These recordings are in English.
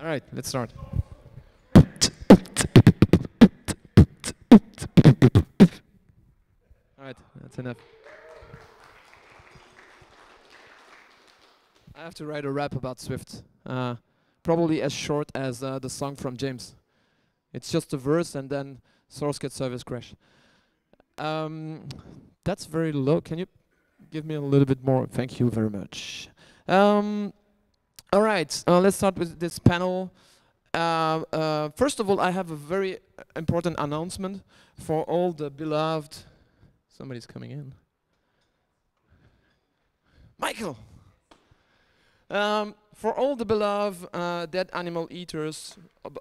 All right, let's start. All right, that's enough. I have to write a rap about Swift. Uh, probably as short as uh, the song from James. It's just a verse and then SourceKitService crash. Um, that's very low. Can you give me a little bit more? Thank you very much. Um, all right, uh, let's start with this panel. Uh, uh, first of all, I have a very important announcement for all the beloved. Somebody's coming in. Michael. Um, for all the beloved uh, dead animal eaters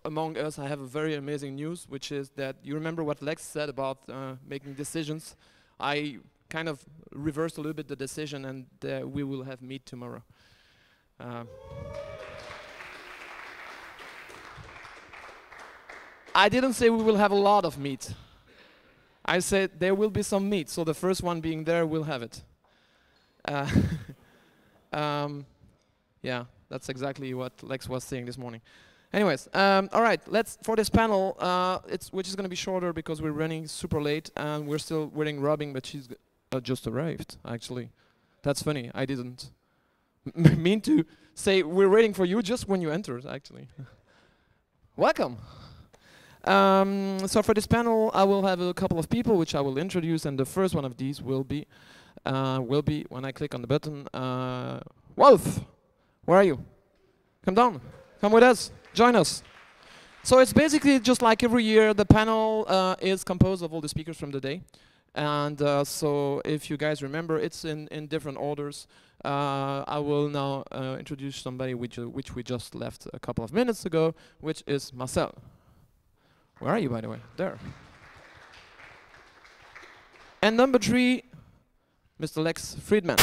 among us, I have a very amazing news, which is that you remember what Lex said about uh, making decisions. I kind of reversed a little bit the decision, and uh, we will have meat tomorrow. Uh, I didn't say we will have a lot of meat. I said there will be some meat, so the first one being there will have it. Uh, um, yeah, that's exactly what Lex was saying this morning. Anyways, um, all right, let's for this panel, uh, it's which is going to be shorter because we're running super late and we're still waiting Robin, but she's uh, just arrived. Actually, that's funny. I didn't mean to say we're waiting for you just when you entered. Actually, welcome. Um, so for this panel, I will have a couple of people which I will introduce, and the first one of these will be uh, will be when I click on the button. Uh, Wolf, where are you? Come down. Come with us. Join us. So it's basically just like every year. The panel uh, is composed of all the speakers from the day, and uh, so if you guys remember, it's in in different orders. Uh, I will now uh, introduce somebody which uh, which we just left a couple of minutes ago, which is Marcel. Where are you, by the way? There. And number three, Mr. Lex Friedman.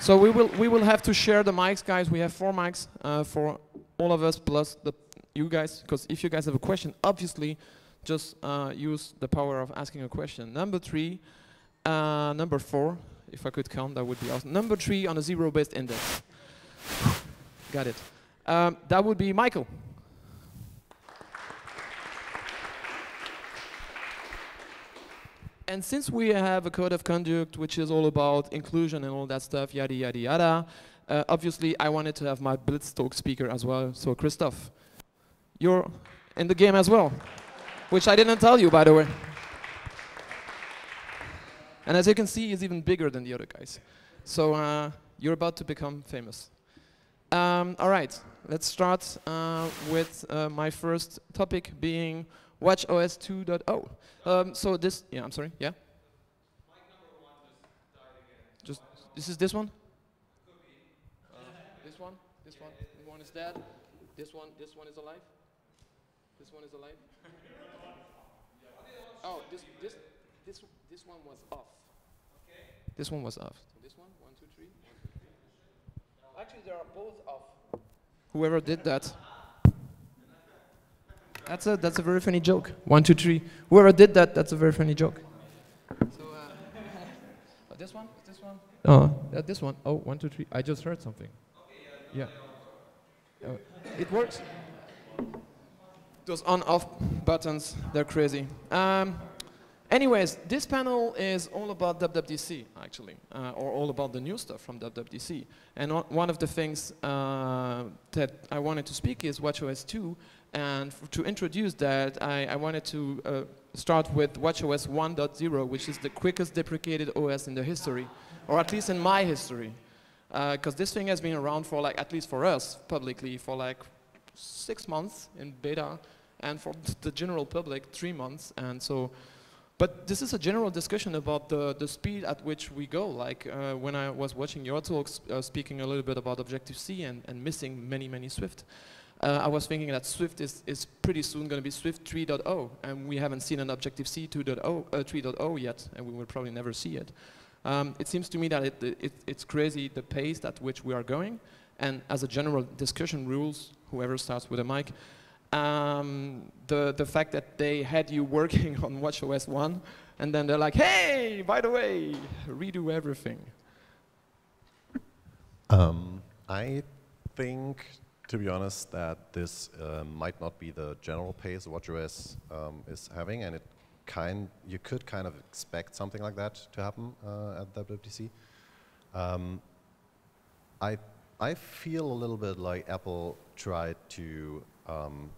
So we will we will have to share the mics, guys. We have four mics uh, for all of us plus the you guys. Because if you guys have a question, obviously, just uh, use the power of asking a question. Number three, uh, number four, if I could count, that would be awesome. Number three on a zero-based index. Got it. Um, that would be Michael. And since we have a code of conduct which is all about inclusion and all that stuff, yada yada yada, uh, obviously I wanted to have my Blitz talk speaker as well. So Christoph, you're in the game as well, which I didn't tell you by the way. And as you can see, he's even bigger than the other guys. So uh, you're about to become famous. Um, all right, let's start uh, with uh, my first topic being WatchOS 2.0. Um, so this, yeah, I'm sorry, yeah. Just this is this one. Uh, this one, this one, this one is dead. This one, this one is alive. This one is alive. Oh, this this this this one was off. Okay. This one was off. So this one, one, two, three. One, two, three. Actually, they are both off. Whoever did that. That's a that's a very funny joke. One, two, three. Whoever did that, that's a very funny joke. So uh, oh, this one, this one. Oh, uh, this one. Oh, one, two, three. I just heard something. Okay, Yeah. Oh, it works. Those on-off buttons, they're crazy. Um, anyways, this panel is all about WWDC, actually, uh, or all about the new stuff from WWDC. And one of the things uh, that I wanted to speak is WatchOS 2, and to introduce that, I, I wanted to uh, start with WatchOS 1.0, which is the quickest deprecated OS in the history, or at least in my history. Because this thing has been around for like, at least for us, publicly, for like six months in beta, and for the general public, three months. And so, but this is a general discussion about the, the speed at which we go. Like uh, when I was watching your talks, uh, speaking a little bit about Objective-C and, and missing many, many Swift. Uh, I was thinking that Swift is, is pretty soon going to be Swift 3.0, and we haven't seen an Objective-C 2.0, uh, 3.0 yet, and we will probably never see it. Um, it seems to me that it, it, it's crazy the pace at which we are going, and as a general discussion rules, whoever starts with a mic, um, the, the fact that they had you working on WatchOS 1, and then they're like, hey, by the way, redo everything. Um, I think, to be honest, that this uh, might not be the general pace WatchOS um, is having, and it kind you could kind of expect something like that to happen uh, at WWDC. Um, I I feel a little bit like Apple tried to um,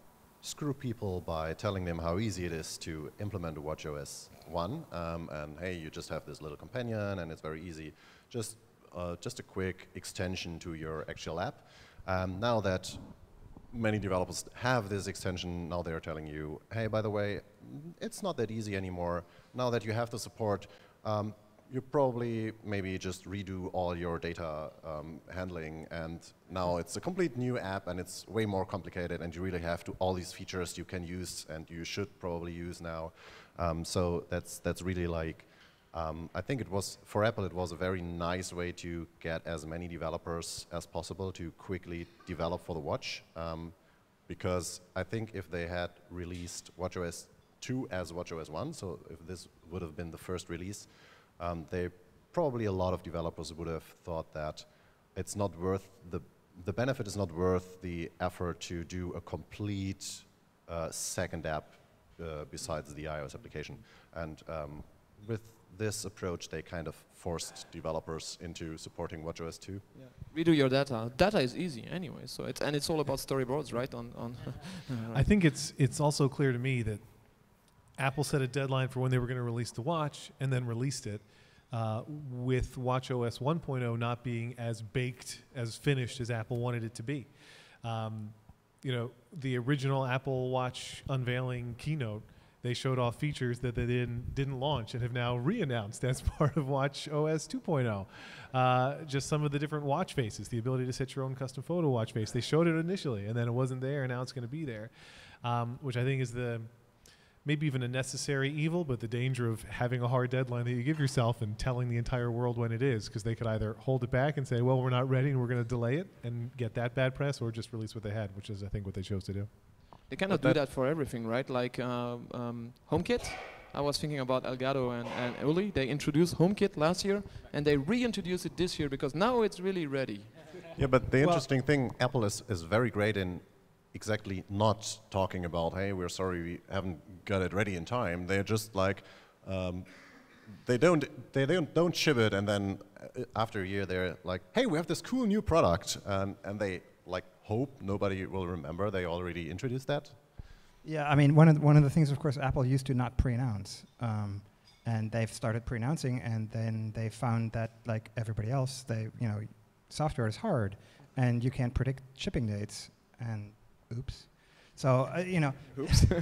screw people by telling them how easy it is to implement WatchOS 1, um, and hey, you just have this little companion, and it's very easy. Just uh, just a quick extension to your actual app. Um, now that many developers have this extension, now they're telling you, hey, by the way, it's not that easy anymore. Now that you have the support, um, you probably maybe just redo all your data um, handling and now it's a complete new app and it's way more complicated and you really have to all these features you can use and you should probably use now. Um, so that's, that's really like, um, I think it was, for Apple it was a very nice way to get as many developers as possible to quickly develop for the watch. Um, because I think if they had released WatchOS 2 as WatchOS 1, so if this would have been the first release, um, they probably a lot of developers would have thought that it's not worth the the benefit is not worth the effort to do a complete uh, second app uh, besides the iOS application. And um, with this approach, they kind of forced developers into supporting WatchOS 2. Yeah. Redo your data. Data is easy anyway, so it's and it's all about storyboards, right? On on. I think it's it's also clear to me that Apple set a deadline for when they were going to release the watch and then released it. Uh, with WatchOS 1.0 not being as baked, as finished as Apple wanted it to be. Um, you know, the original Apple Watch unveiling keynote, they showed off features that they didn't, didn't launch and have now re-announced as part of Watch OS 2.0. Uh, just some of the different watch faces, the ability to set your own custom photo watch face. They showed it initially, and then it wasn't there, and now it's going to be there, um, which I think is the maybe even a necessary evil, but the danger of having a hard deadline that you give yourself and telling the entire world when it is, because they could either hold it back and say, well, we're not ready and we're going to delay it and get that bad press, or just release what they had, which is, I think, what they chose to do. They cannot do that for everything, right? Like um, um, HomeKit. I was thinking about Elgato and, and Uli. They introduced HomeKit last year, and they reintroduced it this year because now it's really ready. Yeah, but the well interesting thing, Apple is, is very great in exactly not talking about, hey, we're sorry we haven't got it ready in time. They're just like, um, they don't they don't don't ship it, and then uh, after a year they're like, hey, we have this cool new product, and and they like hope nobody will remember they already introduced that. Yeah, I mean one of the, one of the things, of course, Apple used to not pre-announce. Um, and they've started pre-announcing, and then they found that, like everybody else, they, you know, software is hard, and you can't predict shipping dates, and Oops. So, uh, you know. Oops. um,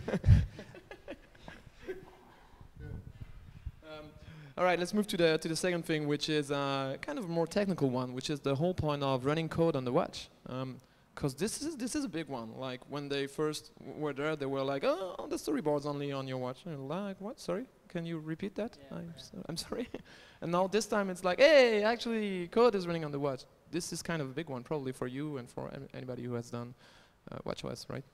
all right, let's move to the, to the second thing, which is uh, kind of a more technical one, which is the whole point of running code on the watch. Because um, this is, this is a big one. Like, when they first were there, they were like, oh, the storyboard's only on your watch. And like, what? Sorry? Can you repeat that? Yeah. I'm, so, I'm sorry. and now this time it's like, hey, actually, code is running on the watch. This is kind of a big one, probably for you and for anybody who has done uh, WatchOS, right?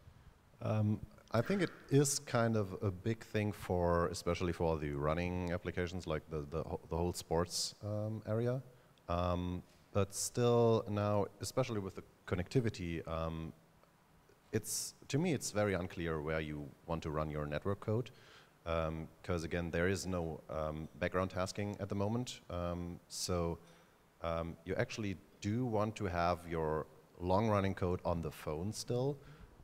Um, I think it is kind of a big thing for, especially for the running applications, like the the, the whole sports um, area. Um, but still now, especially with the connectivity, um, it's to me it's very unclear where you want to run your network code, because um, again there is no um, background tasking at the moment. so you actually do want to have your long-running code on the phone still,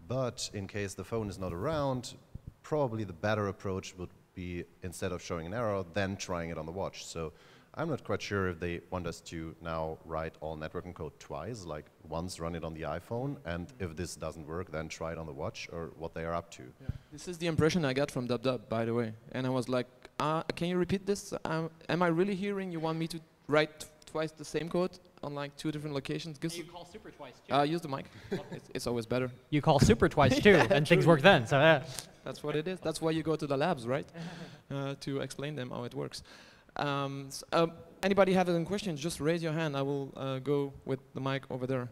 but in case the phone is not around, probably the better approach would be instead of showing an error, then trying it on the watch. So I'm not quite sure if they want us to now write all networking code twice, like once run it on the iPhone, and if this doesn't work, then try it on the watch, or what they are up to. Yeah. This is the impression I got from DubDub, by the way. And I was like, uh, can you repeat this? Um, am I really hearing you want me to write twice the same code on like two different locations. you call super twice too. Uh, use the mic. it's, it's, always better. You call super twice too, yeah, and things work then. So yeah. That's what it is. That's why you go to the labs, right? uh, to explain them how it works. Um, so, uh, anybody have any questions? Just raise your hand. I will uh, go with the mic over there.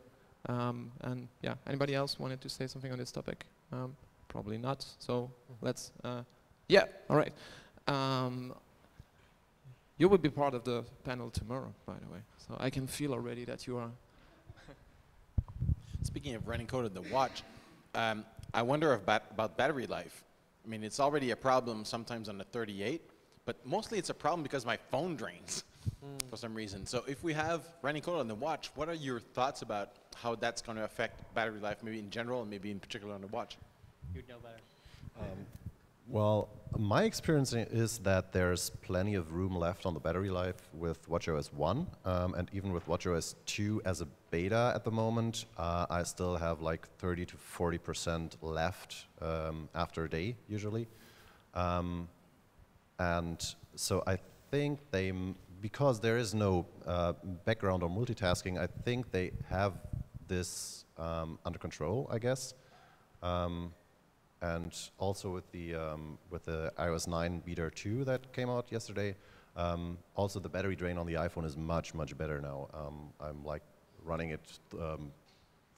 Um, and yeah, anybody else wanted to say something on this topic? Um, probably not. So mm -hmm. let's. Uh, yeah. All right. Um, you will be part of the panel tomorrow, by the way. So I can feel already that you are Speaking of running code on the watch, um, I wonder if bat- about battery life. I mean, it's already a problem sometimes on the 38, but mostly it's a problem because my phone drains for some reason. So if we have running code on the watch, what are your thoughts about how that's going to affect battery life, maybe in general and maybe in particular on the watch? You'd know better. Well, my experience is that there's plenty of room left on the battery life with WatchOS 1, um, and even with WatchOS 2 as a beta at the moment, uh, I still have like 30 to 40 percent left um, after a day usually, um, and so I think they, because there is no uh, background or multitasking, I think they have this um, under control, I guess. Um, and also with the um, with the iOS 9 beta 2 that came out yesterday. Um, also, the battery drain on the iPhone is much much better now. Um, I'm like running it um,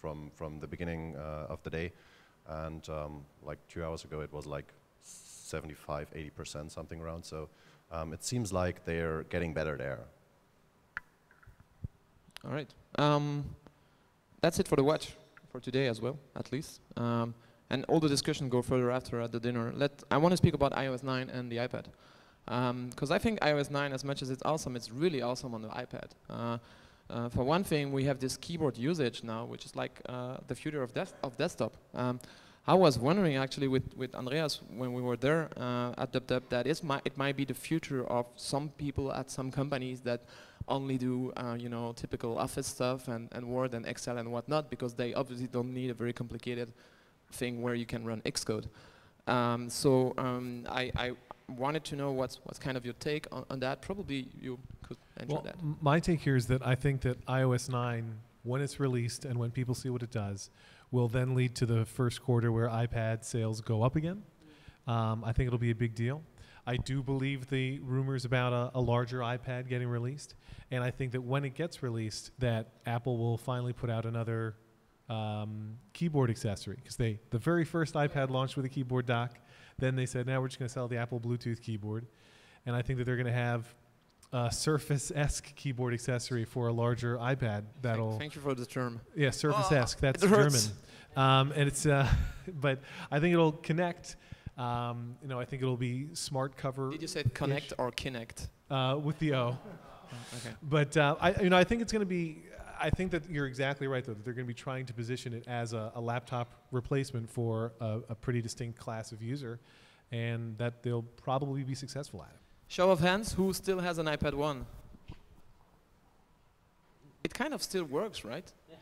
from from the beginning uh, of the day, and um, like two hours ago it was like 75, 80 percent something around. So it seems like they're getting better there. All right. Um, that's it for the watch for today as well, at least. Um, and all the discussion go further after at the dinner. Let I want to speak about iOS 9 and the iPad, because I think iOS 9, as much as it's awesome, it's really awesome on the iPad. Uh, uh, for one thing, we have this keyboard usage now, which is like uh, the future of, des- of desktop. Um, I was wondering actually with, with Andreas when we were there uh, at DubDub that is mi- it might be the future of some people at some companies that only do uh, you know typical office stuff and, and Word and Excel and whatnot because they obviously don't need a very complicated thing where you can run Xcode. Um, so um, I, I wanted to know what's what's kind of your take on, on that. Probably you could answer Well, that. my take here is that I think that iOS 9, when it's released and when people see what it does, will then lead to the first quarter where iPad sales go up again. Um, I think it'll be a big deal. I do believe the rumors about a, a larger iPad getting released, and I think that when it gets released, that Apple will finally put out another um, keyboard accessory because they the very first iPad launched with a keyboard dock. Then they said, now we're just going to sell the Apple Bluetooth keyboard, and I think that they're going to have a Surface-esque keyboard accessory for a larger iPad that'll Thank, thank you for the term. yeah, Surface-esque. That's German. Um, and it's, uh, but I think it'll connect. Um, you know, I think it'll be smart cover Did you say connect or Kinect? uh, with the O. Okay. But uh, I, you know, I think it's going to be. I think that you're exactly right, though. That they're going to be trying to position it as a, a laptop replacement for a, a pretty distinct class of user, and that they'll probably be successful at it. Show of hands, who still has an iPad 1? It kind of still works, right?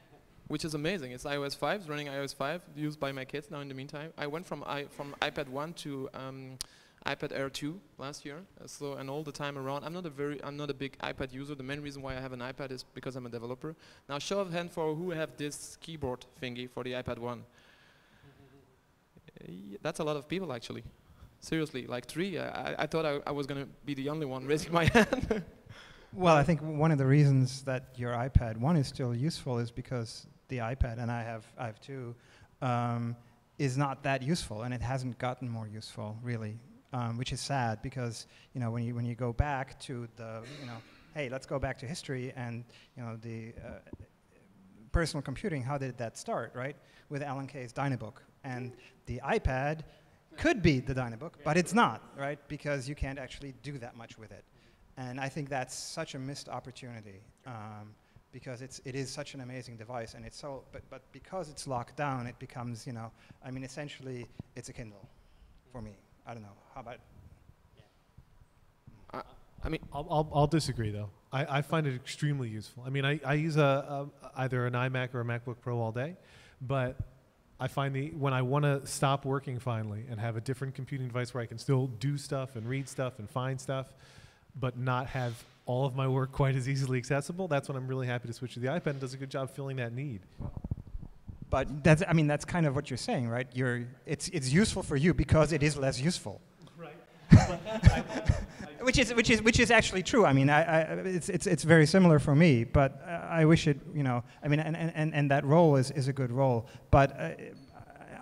Which is amazing. It's iOS 5, it's running iOS 5, used by my kids now in the meantime. I went from I, from iPad 1 to um, iPad Air 2 last year. Uh, so and all the time around, I'm not a very I'm not a big iPad user. The main reason why I have an iPad is because I'm a developer. Now show of hand for who have this keyboard thingy for the iPad 1. Uh, that's a lot of people actually. Seriously, like three. I, I- thought I, I was gonna be the only one raising my hand. Well, I think one of the reasons that your iPad 1 is still useful is because the iPad, and I have, I have two, um, is not that useful, and it hasn't gotten more useful, really, um, which is sad because, you know, when you, when you go back to the, you know, hey, let's go back to history and, you know, the uh, personal computing, how did that start, right? With Alan Kay's Dynabook. And the iPad could be the Dynabook, but it's not, right? Because you can't actually do that much with it. And I think that's such a missed opportunity um, because it's, it is such an amazing device. And it's so, but, but because it's locked down, it becomes, you know, I mean, essentially, it's a Kindle for me. I don't know. How about I mean, I'll, I'll, I'll disagree though. I, I find it extremely useful. I mean, I, I use a, a either an iMac or a MacBook Pro all day, but I find the when I want to stop working finally and have a different computing device where I can still do stuff and read stuff and find stuff, but not have all of my work quite as easily accessible. That's when I'm really happy to switch to the iPad. and does a good job filling that need. But that's, I mean, that's kind of what you're saying, right? You're, it's, it's useful for you because it is less useful. Right. which is which is which is actually true. I mean, I, I, it's it's it's very similar for me, but uh, I wish it. You know, I mean, and, and, and that role is, is a good role. But uh,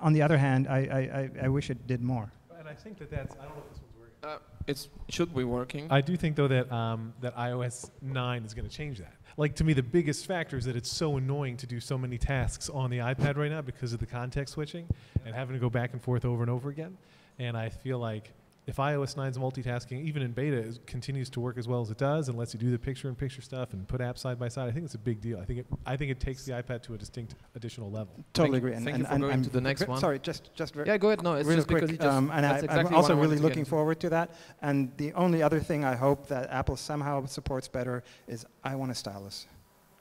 on the other hand, I, I, I- I wish it did more. and I think that that's. I don't know if this one's working. uh, it's it should be working. I do think though that um, that iOS 9 is going to change that. Like to me the biggest factor is that it's so annoying to do so many tasks on the iPad right now because of the context switching and having to go back and forth over and over again. And I feel like if iOS 9's multitasking, even in beta, is, continues to work as well as it does and lets you do the picture-in-picture stuff and put apps side by side, I think it's a big deal. I think it, I think it takes the iPad to a distinct additional level. Totally you- agree. And, thank and, you for and going I'm to the next one. Sorry, just just very, Yeah, go ahead. No, it's real just quick. because you just. um, and I, that's exactly I'm also really looking into. forward to that. And the only other thing I hope that Apple somehow supports better is I want a stylus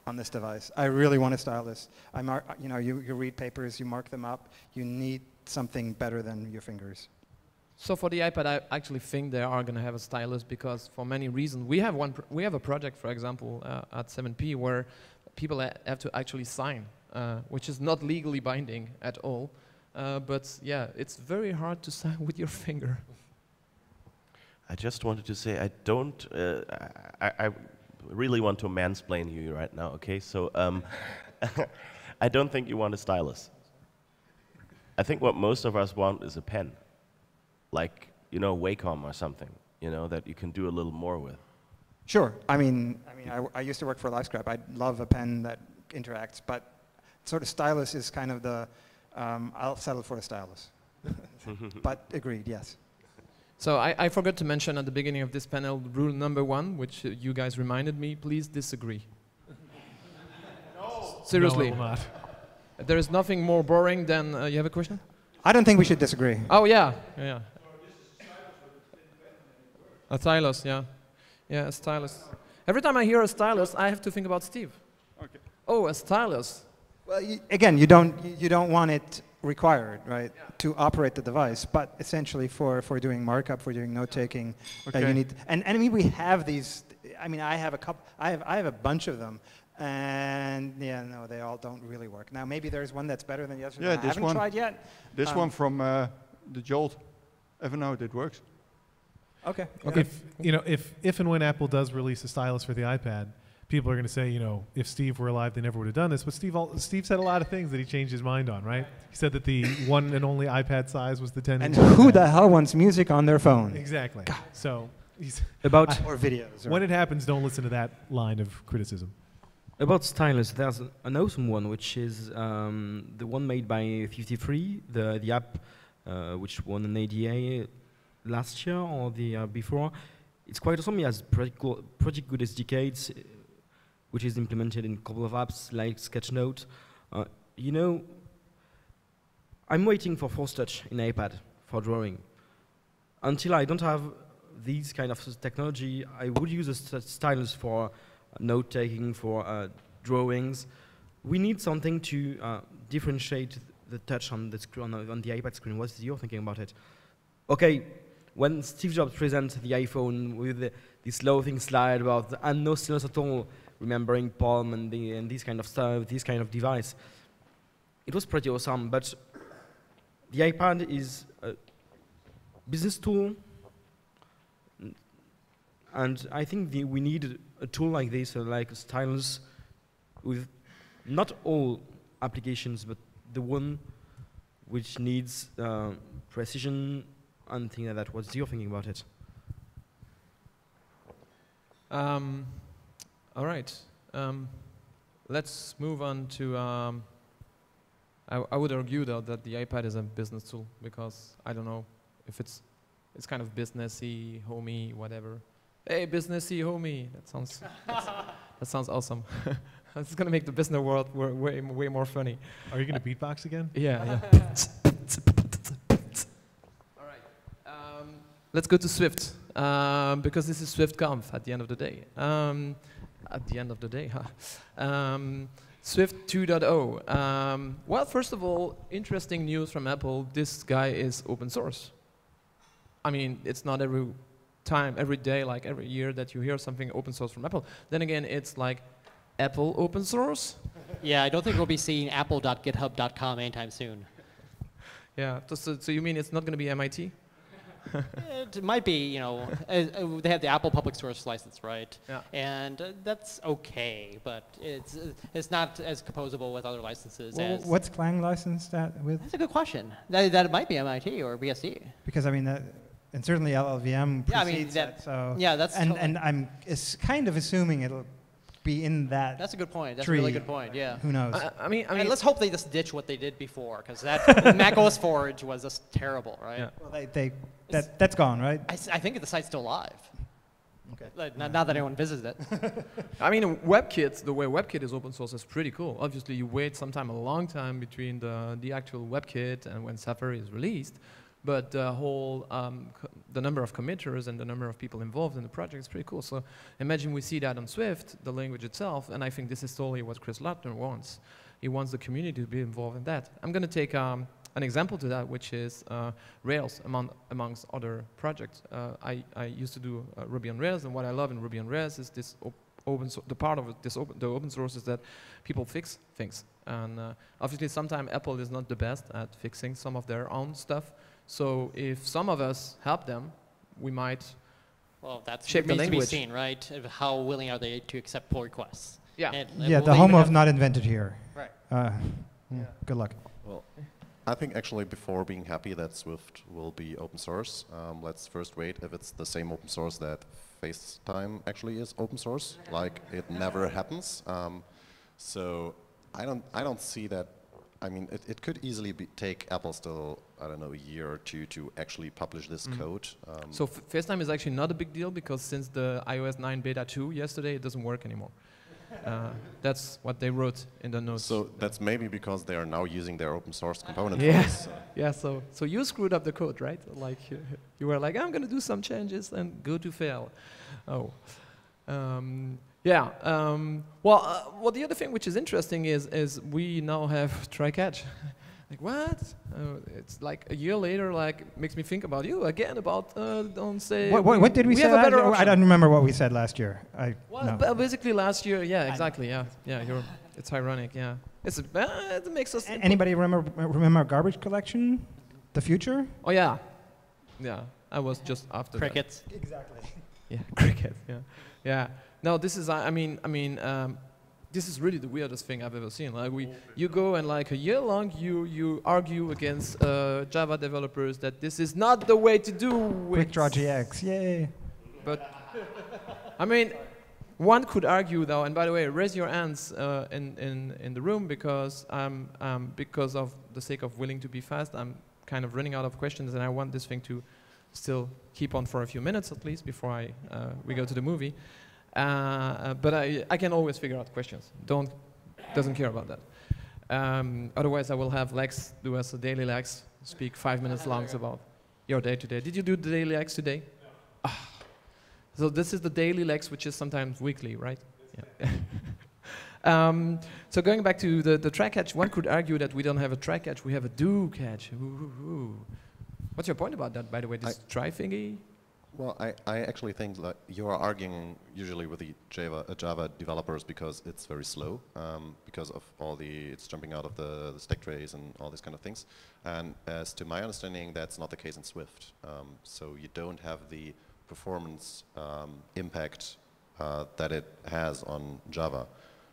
on this device. I really want a stylus. I mark, you know, you, you read papers, you mark them up. You need something better than your fingers. So for the iPad, I actually think they are going to have a stylus because for many reasons, we have one. We have a project, for example, uh, at 7P where people ha- have to actually sign, uh, which is not legally binding at all. Uh, but yeah, it's very hard to sign with your finger. I just wanted to say I don't. Uh, I, I really want to mansplain you right now. Okay, so um, I don't think you want a stylus. I think what most of us want is a pen, like you know Wacom or something. You know that you can do a little more with. Sure. I mean, I mean, I, w- I used to work for Livescribe. I'd love a pen that interacts, but sort of stylus is kind of the. Um, I'll settle for a stylus. but agreed, yes. So I, I forgot to mention at the beginning of this panel rule number one, which uh, you guys reminded me. Please disagree. no. Seriously, No, not. there is nothing more boring than. Uh, you have a question? I don't think we should disagree. Oh yeah, yeah. A stylus, yeah, yeah, a stylus. Every time I hear a stylus, I have to think about Steve. Okay. Oh, a stylus. Well, y again, you don't you- you don't want it required, right, to operate the device, but essentially for for doing markup, for doing note taking, uh, you need. And, and I mean, we have these. I mean, I have a couple. I have I have a bunch of them, and yeah, no, they all don't really work. Now, maybe there's one that's better than the other. Yeah, I this haven't one. tried yet. This Um, one from uh, the Jot Evernote, it works. Okay. If you know, if if and when Apple does release a stylus for the iPad, people are going to say, you know, if Steve were alive, they never would have done this. But Steve, al- Steve said a lot of things that he changed his mind on, right? He said that the one and only iPad size was the 10 And who iPad. the hell wants music on their phone Exactly. So he's, About or videos? Or when it happens, don't listen to that line of criticism. about stylus, there's an awesome one, which is um, the one made by FiftyThree, the the app uh, which won an ADA last year or the year before. It's quite awesome. It has pretty good SDKs, uh, which is implemented in a couple of apps like Sketchnote. Uh, you know, I'm waiting for Force Touch in iPad for drawing. Until I don't have these kind of technology, I would use a st- stylus for note taking, for uh, drawings. We need something to uh, differentiate the touch on the on, the- on the iPad screen. What's your thinking about it? Okay, when Steve Jobs presented the iPhone with the, this loading slide about and no stylus at all, remembering Palm and, the, and this kind of stuff, this kind of device, it was pretty awesome. But the iPad is a business tool, and I think we need a tool like this, uh, like a stylus, with not all applications, but the one which needs uh, precision and things like that. What's your thinking about it? Um, all right. Um, let's move on to. Um, I, I would argue though that the iPad is a business tool because I don't know if it's it's kind of businessy, homey, whatever. Hey, businessy, homey. That sounds that sounds awesome. it's gonna make the business world way way more funny. Are you going to beatbox again? Yeah, yeah. Um, let's go to Swift um, because this is SwiftConf at the end of the day. Um, at the end of the day, huh? Um, Swift 2.0. Um, well, first of all, interesting news from Apple. This guy is open source. I mean, it's not every time, every day, like every year that you hear something open source from Apple. Then again, it's like Apple open source. Yeah, I don't think we'll be seeing apple.github.com anytime soon. Yeah. So, so, so you mean it's not going to be MIT? It might be, you know, uh, they have the Apple public source license, right? Yeah. And uh, that's okay, but it's uh, it's not as composable with other licenses Well, as. what's Clang licensed that with? That's a good question. That, that might be MIT or BSD. Because I mean, that, and certainly LLVM Yeah, I mean, precedes that- it, so. Yeah, that's. and totally- and I'm kind of assuming it'll be in that. That's a good point. That's a really good point. Yeah. Who knows? I, I mean, I And mean, let's hope they just ditch what they did before, because that Mac OS Forge was just terrible, right? Yeah. well, they, they, that, that's gone, right? I, I think the site's still live. Okay. Like, not, not that anyone visits it. I mean, WebKit, the way WebKit is open source is pretty cool. Obviously, you wait sometime a long time between the, the actual WebKit and when Safari is released. But the whole, um, the number of committers and the number of people involved in the project is pretty cool. So imagine we see that on Swift, the language itself, and I think this is totally what Chris Lattner wants. He wants the community to be involved in that. I'm going to take um, an example to that, which is uh, Rails, among, amongst other projects. Uh, I, I used to do uh, Ruby on Rails, and what I love in Ruby on Rails is this op- open so the part of this open, the open source is that people fix things. And uh, obviously, sometimes Apple is not the best at fixing some of their own stuff. So if some of us help them, we might. Well, that's Shape the remains to be language. seen, right? Of How willing are they to accept pull requests? Yeah. And, uh, yeah, the they home of not invented here. Right. Uh, yeah, Good luck. Well, I think actually before being happy that Swift will be open source, um, let's first wait if it's the same open source that FaceTime actually is open source. Like it never happens. Um, so I don't I don't see that. I mean, it, it could easily be, take Apple still I don't know a year or two to actually publish this Mhm. code. Um, So F- FaceTime is actually not a big deal because since the iOS 9 beta 2 yesterday, it doesn't work anymore. Uh, that's what they wrote in the notes. so that's maybe because they are now using their open source component. Yeah. this, so. Yeah, so so you screwed up the code, right? Like you, you were like, I'm gonna do some changes and go to fail. Oh, um, yeah. Um, well, uh, well, the other thing which is interesting is is we now have try catch. like what? Uh, it's like a year later, like makes me think about you again about uh, don't say. What, what, what did we, say? have a better year? I don't remember what we said last year. I, Well, no. ba- basically last year, yeah, exactly, yeah, yeah. You're, it's ironic, yeah. It's a, uh, it makes us. A- Anybody remember remember garbage collection? The future? Oh yeah, yeah. I was just after that. Crickets. Exactly. Yeah, cricket. Yeah, yeah. No, this is. I mean, I mean, um, this is really the weirdest thing I've ever seen. Like we, you go and like a year long, you you argue against uh, Java developers that this is not the way to do. It. Draw GX. Yay. But I mean, one could argue though, and by the way, raise your hands uh, in, in, in the room because I'm um, because of the sake of willing to be fast, I'm kind of running out of questions, and I want this thing to still keep on for a few minutes at least before I uh, we go to the movie. Uh, uh, but I I can always figure out questions. Don't doesn't care about that. Um, otherwise, I will have Lex do us a daily Lex speak five minutes long about your day today. Did you do the daily Lex today? So this is the daily lex, which is sometimes weekly, right? Yeah. um, so going back to the, the try catch, one could argue that we don't have a try catch, we have a do catch. Ooh, ooh, ooh. What's your point about that, by the way? This try thingy? Well, I, I actually think that you are arguing usually with the Java, uh, Java developers because it's very slow, um, because of all the, it's jumping out of the, the stack trace and all these kind of things. And as to my understanding, that's not the case in Swift. Um, so you don't have the performance um, impact uh, that it has on Java.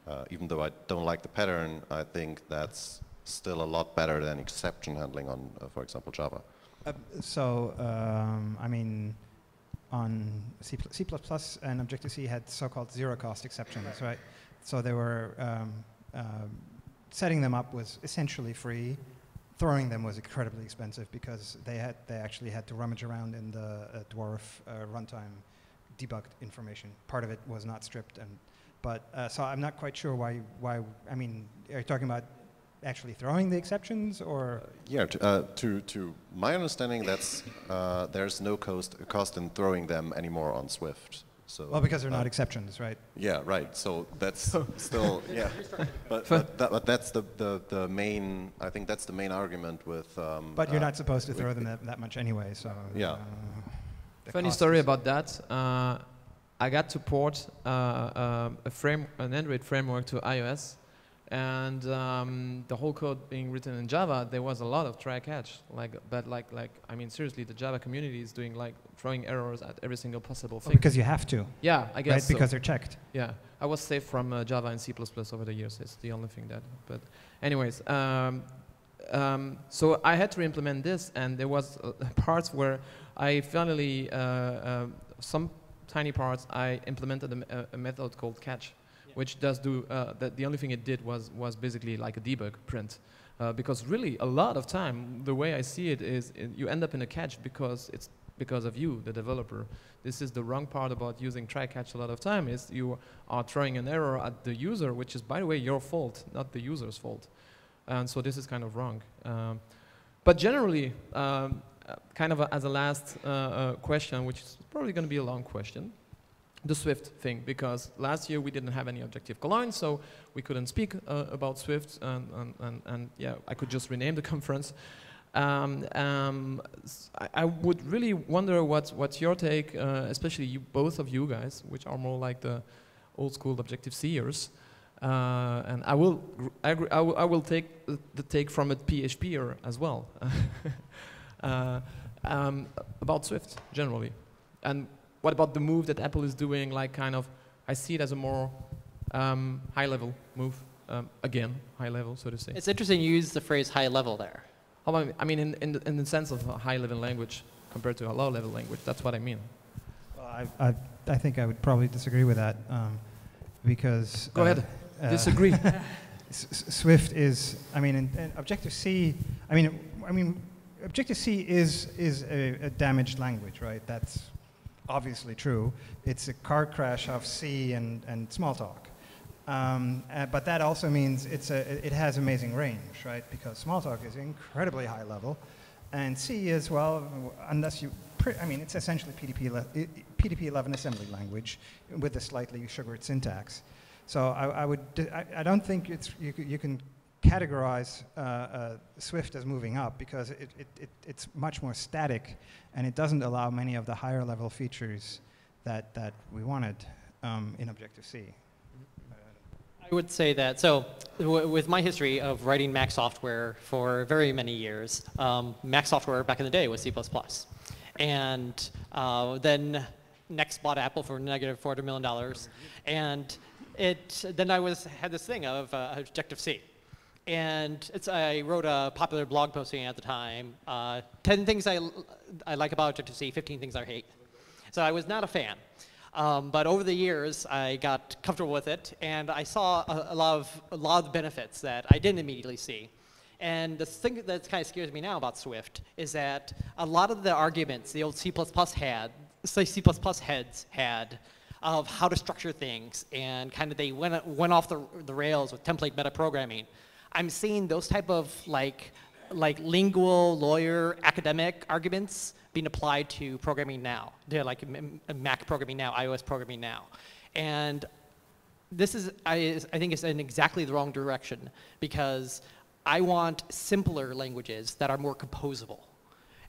Uh, even though I don't like the pattern, I think that's still a lot better than exception handling on, uh, for example, Java. Uh, so, um, I mean, on C, C++ and Objective-C had so-called zero-cost exceptions, right? So they were um, um, setting them up was essentially free. Throwing them was incredibly expensive because they had they actually had to rummage around in the uh, dwarf uh, runtime debugged information. Part of it was not stripped, and but uh, so I'm not quite sure why why I mean, are you talking about actually throwing the exceptions or? Yeah, to, uh, to, to my understanding, that's, uh, there's no cost, cost in throwing them anymore on Swift. So, Well, because they're uh, not exceptions, right? Yeah, right. So that's still, yeah. But, but, that, but that's the, the, the main, I think that's the main argument with. Um, But you're uh, not supposed to throw them that, that much anyway, so. Yeah. uh, Funny story is- about that. Uh, I got to port uh, uh, a frame, an Android framework to iOS, and um, the whole code being written in Java, there was a lot of try catch. Like, but like, like, I mean, seriously, the Java community is doing like throwing errors at every single possible thing. because you have to. yeah, I guess Right, so. because they're checked. Yeah, I was safe from uh, Java and C++ over the years. It's the only thing that. But, anyways, um, um, so I had to implement this, and there was uh, parts where I finally uh, um some tiny parts I implemented a- a method called catch, which does do uh, that. The only thing it did was was basically like a debug print, uh, because really a lot of time the way I see it is uh, you end up in a catch because it's because of you, the developer. This is the wrong part about using try catch a lot of time is you are throwing an error at the user, which is by the way your fault, not the user's fault. And so this is kind of wrong. Um, but generally, um, uh, kind of a, as a last uh, uh, question, which is probably going to be a long question, the Swift thing, because last year we didn't have any Objective Cologne, so we couldn't speak uh, about Swift, and, and, and, and, yeah, I could just rename the conference. Um, um, I, I, would really wonder what, what's your take, uh, especially you, both of you guys, which are more like the old school Objective-C'ers. Uh, and I will, I, I, will, I will take the take from a PHPer as well uh, um, about Swift generally. And what about the move that Apple is doing? Like kind of, I see it as a more um, high-level move. Um, again, high level, so to say. It's interesting you use the phrase high level there. I mean, in, in, the, in the sense of a high-level language compared to a low-level language. That's what I mean. Well, I, I, I think I would probably disagree with that um, because. Go uh, ahead. Uh, disagree. Swift is, I mean, in, in Objective C. I mean, I mean, Objective C is is a, a damaged language, right? That's obviously true. It's a car crash of C and, and Smalltalk. Um, uh, but that also means it's a, it has amazing range, right? Because Smalltalk is incredibly high level. And C is, well, unless you, I mean, it's essentially PDP, PDP 11 assembly language with a slightly sugared syntax. So I, I would, I, I, don't think it's, you, you can categorize uh, uh, Swift as moving up because it, it, it, it's much more static and it doesn't allow many of the higher level features that, that we wanted um, in Objective-C. I would say that, so with my history of writing Mac software for very many years, um, Mac software back in the day was C++. And uh, then NeXT bought Apple for negative $400 million. And it, then I was, had this thing of uh, Objective-C. And I wrote a popular blog posting at the time, uh, 10 things I, I like about Objective-C, 15 things I hate. So I was not a fan. Um, but over the years, I got comfortable with it, and I saw a, a, lot of, a lot of benefits that I didn't immediately see. And the thing that kind of scares me now about Swift is that a lot of the arguments the old C++ had, C++ heads had, of how to structure things, and kind of they went, went off the, the rails with template metaprogramming. I'm seeing those type of like, like lingual, lawyer, academic arguments being applied to programming now, to like Mac programming now, iOS programming now. And this is, I, I think, is in exactly the wrong direction because I want simpler languages that are more composable.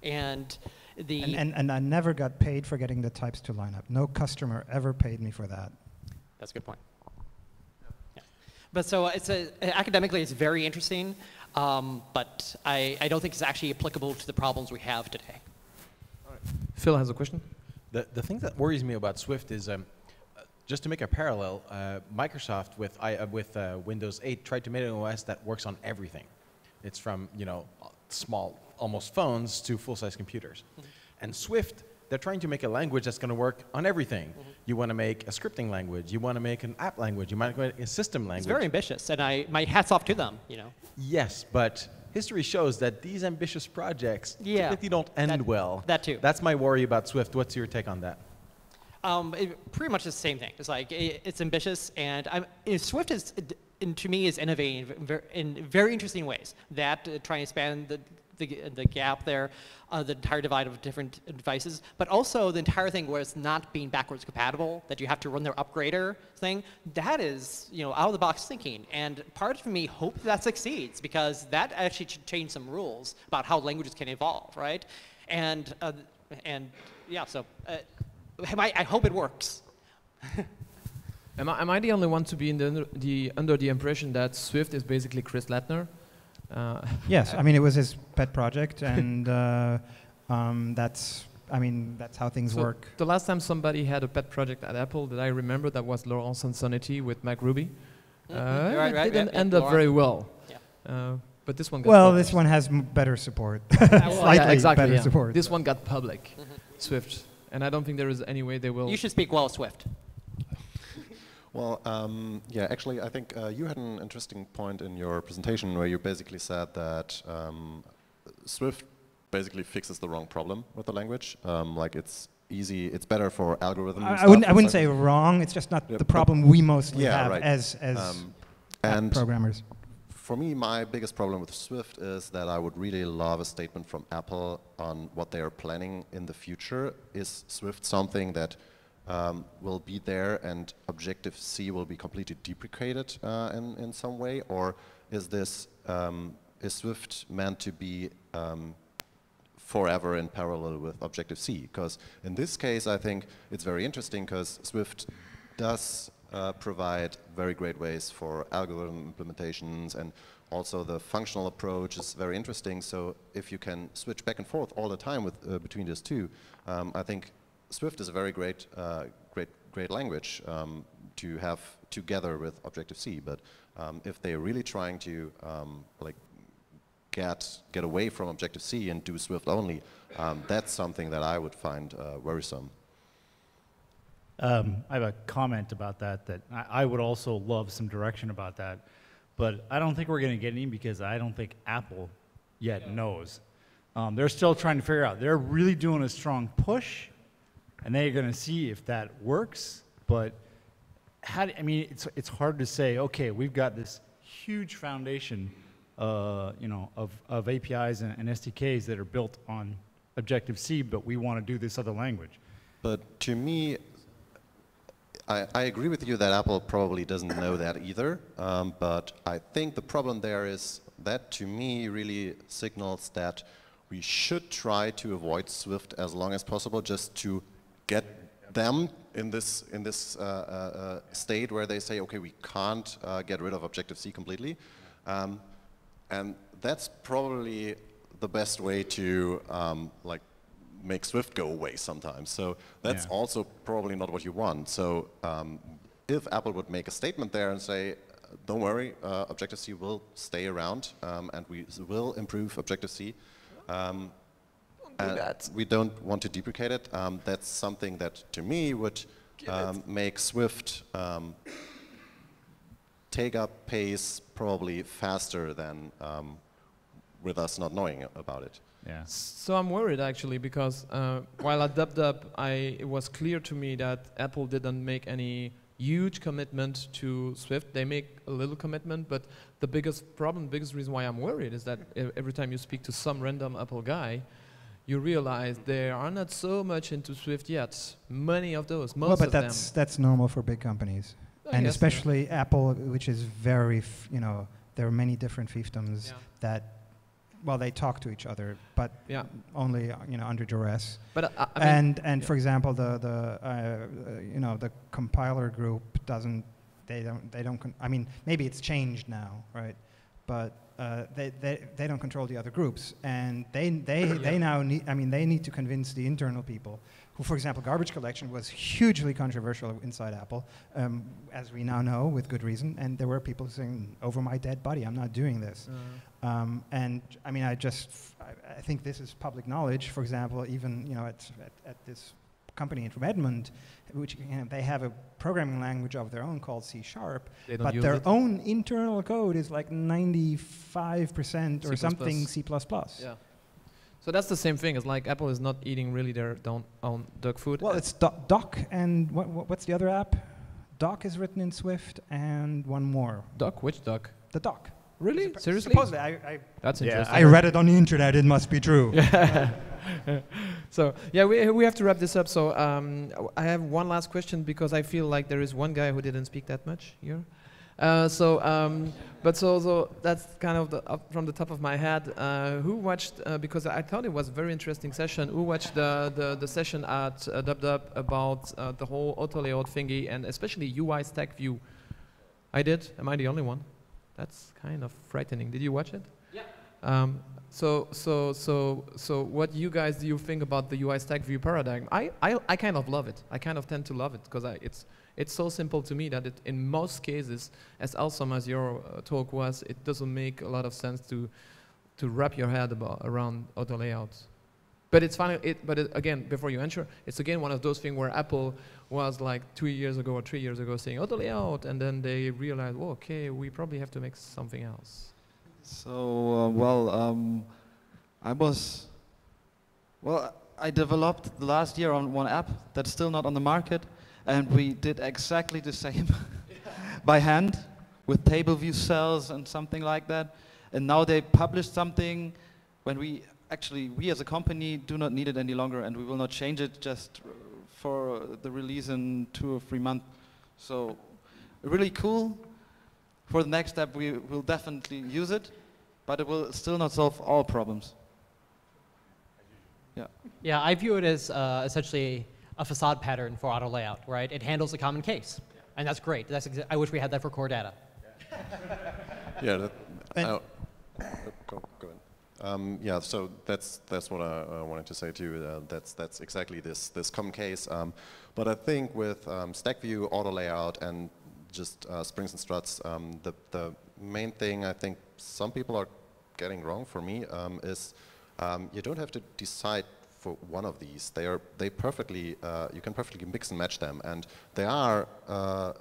And the and, and, and, I never got paid for getting the types to line up. No customer ever paid me for that. That's a good point. Yeah. But so it's a, academically, it's very interesting, um, but I, I don't think it's actually applicable to the problems we have today. Phil has a question. The, the thing that worries me about Swift is, um, uh, just to make a parallel, uh, Microsoft with, I, uh, with uh, Windows 8 tried to make an OS that works on everything. It's from you know small, almost phones to full-size computers. Mm -hmm. And Swift, they're trying to make a language that's going to work on everything. Mm -hmm. You want to make a scripting language. You want to make an app language. You might make a system language. It's very ambitious, and I my hats off to them. You know. Yes, but history shows that these ambitious projects yeah, typically don't end that, well. That too. That's my worry about Swift. What's your take on that? Um, it, pretty much the same thing. It's like it, it's ambitious, and I'm, Swift is, in, to me, is innovating in very interesting ways. That uh, trying to expand the the, the gap there, uh, the entire divide of different devices, but also the entire thing where it's not being backwards compatible, that you have to run their upgrader thing, that is, you know, out of the box thinking. And part of me hope that succeeds because that actually should change some rules about how languages can evolve, right? And, uh, and yeah, so uh, I, I hope it works. am, I, am I the only one to be the, the, under the impression that Swift is basically Chris Lattner? Uh, yes, I mean it was his pet project, and uh, um, that's I mean that's how things so work. The last time somebody had a pet project at Apple that I remember that was Laurent Sansonetti with MacRuby. Mm -hmm. uh, right, it right, didn't end up very well. Yeah. Uh, but this one. well, published. this one has better support. Slightly yeah, exactly, better yeah. support. This one got public, mm -hmm. Swift, and I don't think there is any way they will. You should speak well Swift. Well, um, yeah, actually, I think uh, you had an interesting point in your presentation where you basically said that um, Swift basically fixes the wrong problem with the language. Um, like it's easy, it's better for algorithms. I, I wouldn't, I wouldn't say wrong. It's just not Yeah, the problem we mostly Yeah, have right. as as Um, and programmers. For me, my biggest problem with Swift is that I would really love a statement from Apple on what they are planning in the future. Is Swift something that um, will be there and Objective-C will be completely deprecated uh, in, in some way? Or is this, um, is Swift meant to be um, forever in parallel with Objective-C? Because in this case, I think it's very interesting because Swift does uh, provide very great ways for algorithm implementations and also the functional approach is very interesting. So if you can switch back and forth all the time with, uh, between these two, um, I think Swift is a very great, uh, great, great language um, to have together with Objective-C. But um, if they're really trying to um, like get get away from Objective C and do Swift only, um, that's something that I would find uh, worrisome. Um, I have a comment about that, that I, I would also love some direction about that. But I don't think we're going to get any because I don't think Apple yet knows. Um, they're still trying to figure out. They're really doing a strong push, and they're going to see if that works. But how do, I mean, it's, it's hard to say, okay, we've got this huge foundation uh, you know, of, of APIs and, and SDKs that are built on Objective-C, but we want to do this other language. But to me, I, I agree with you that Apple probably doesn't know that either. Um, but I think the problem there is that to me really signals that we should try to avoid Swift as long as possible just to get them in this, in this uh, uh, state where they say, okay, we can't uh, get rid of Objective-C completely. Um, and that's probably the best way to um, like make Swift go away sometimes. So that's Yeah. also probably not what you want. So um, if Apple would make a statement there and say, don't worry, uh, Objective-C will stay around um, and we will improve Objective-C. Um, and We don't want to deprecate it. Um, that's something that, to me, would um, make Swift um, take up pace probably faster than um, with us not knowing about it. Yeah. So I'm worried actually because uh, while at DubDub, I it was clear to me that Apple didn't make any huge commitment to Swift. They make a little commitment, but the biggest problem, biggest reason why I'm worried is that e- every time you speak to some random Apple guy, you realize they are not so much into Swift yet. Many of those, most well, but of them. that's that's normal for big companies, I and guess, yeah. especially Apple, which is very, f- you know, there are many different fiefdoms Yeah. that, well, they talk to each other, but Yeah. only uh, you know under duress. But I, I mean, and and yeah. for example, the the uh, uh, you know the compiler group doesn't they don't they don't con- I mean maybe it's changed now, right? But uh, they, they they don't control the other groups, and they they they now need I mean they need to convince the internal people. Who, for example, garbage collection was hugely controversial inside Apple, um, as we now know with good reason. And there were people saying, "Over my dead body, I'm not doing this." Uh, Um, and I mean, I just, I, I think this is public knowledge. For example, even you know, at, at, at this company in Redmond, which you know, they have a programming language of their own called C Sharp, but their it. own internal code is like 95% or something C++. yeah. So that's the same thing. It's like Apple is not eating really their own, own dog food. Well, it's Do- Dock, and what, what, what's the other app? Dock is written in Swift, and one more. Dock? Which Dock? The Dock. Really? Suppo- Seriously? Supposedly, I, I, That's yeah, interesting. I read it on the internet. It must be true. so yeah, we, we have to wrap this up. So um, I have one last question because I feel like there is one guy who didn't speak that much here. Uh, so, um, but so, so that's kind of the, up from the top of my head. Uh, who watched? Uh, because I thought it was a very interesting session. Who watched the the, the session at uh, DubDub about uh, the whole auto layout thingy and especially UI stack view? I did. Am I the only one? That's kind of frightening. Did you watch it? Yeah. Um, so, so, so, so, what you guys do you think about the UI stack view paradigm? I, I, I kind of love it. I kind of tend to love it because it's, it's so simple to me that it, in most cases, as awesome as your uh, talk was, it doesn't make a lot of sense to, to wrap your head about around auto layouts. But it's finally, it, but it, again, before you answer, it's again one of those things where Apple was like two years ago or three years ago saying oh, the layout, and then they realized, okay, we probably have to make something else. So, uh, well, um, I was, well, I developed the last year on one app that's still not on the market, and we did exactly the same by hand with table view cells and something like that. And now they published something when we actually, we as a company do not need it any longer, and we will not change it just for the release in two or three months. So, really cool. For the next step, we will definitely use it, but it will still not solve all problems. Yeah. Yeah, I view it as uh, essentially a facade pattern for auto layout, right? It handles a common case, and that's great. That's exa- I wish we had that for core data. Yeah, that, And- uh, go, go ahead. Um, yeah, so that's that's what I wanted to say too. Uh, that's that's exactly this this common case. Um, but I think with um, stack view, auto layout, and just uh, springs and struts, um, the the main thing I think some people are getting wrong for me um, is um, you don't have to decide for one of these. They are they perfectly uh, you can perfectly mix and match them, and there are uh,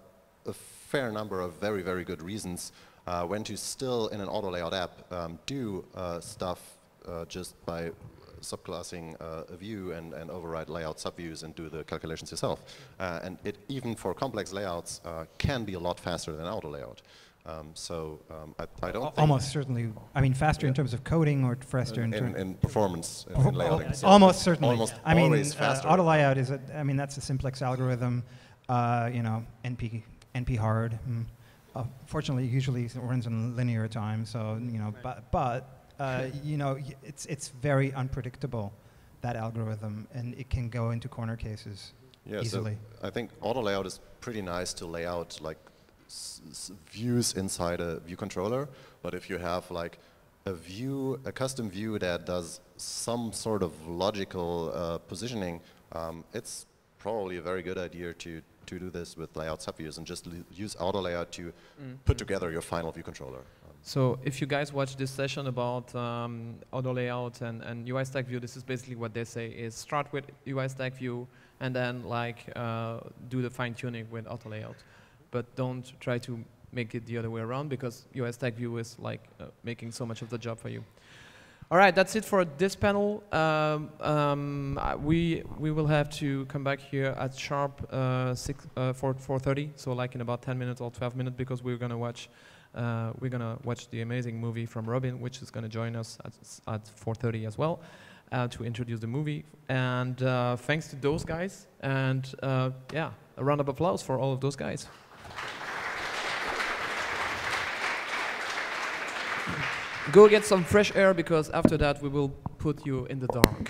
a fair number of very very good reasons uh, when to still in an auto layout app um, do uh, stuff uh, just by subclassing uh, a view and, and override layout subviews and do the calculations yourself. Uh, and it even for complex layouts uh, can be a lot faster than auto layout. Um, so um, I, I don't think Almost certainly, I mean, faster in terms of coding or faster in, in, in, in performance in, in layouting. So almost certainly. Almost I mean, always uh, faster. auto layout is a. I mean, that's a simplex algorithm. Uh, you know, NP NP hard. Mm. Uh, fortunately, usually it runs in linear time. So you know, but but uh, you know, it's it's very unpredictable that algorithm, and it can go into corner cases Yeah, easily. so I think auto layout is pretty nice to lay out like s- s- views inside a view controller. But if you have like a view, a custom view that does some sort of logical uh, positioning, um, it's probably a very good idea to to do this with layout subviews and just use auto layout to Mm. put together your final view controller. Um, So if you guys watch this session about um, auto layout and, and UI stack view, this is basically what they say is start with UI stack view and then like uh, do the fine tuning with auto layout. But don't try to make it the other way around because UI stack view is like uh, making so much of the job for you. All right, that's it for this panel. Um, um, we we will have to come back here at sharp uh, six uh, four four thirty. So like in about ten minutes or twelve minutes because we're gonna watch uh, we're gonna watch the amazing movie from Robin, which is gonna join us at at four thirty as well uh, to introduce the movie. And uh, thanks to those guys. And uh, yeah, a round of applause for all of those guys. Go get some fresh air because after that we will put you in the dark.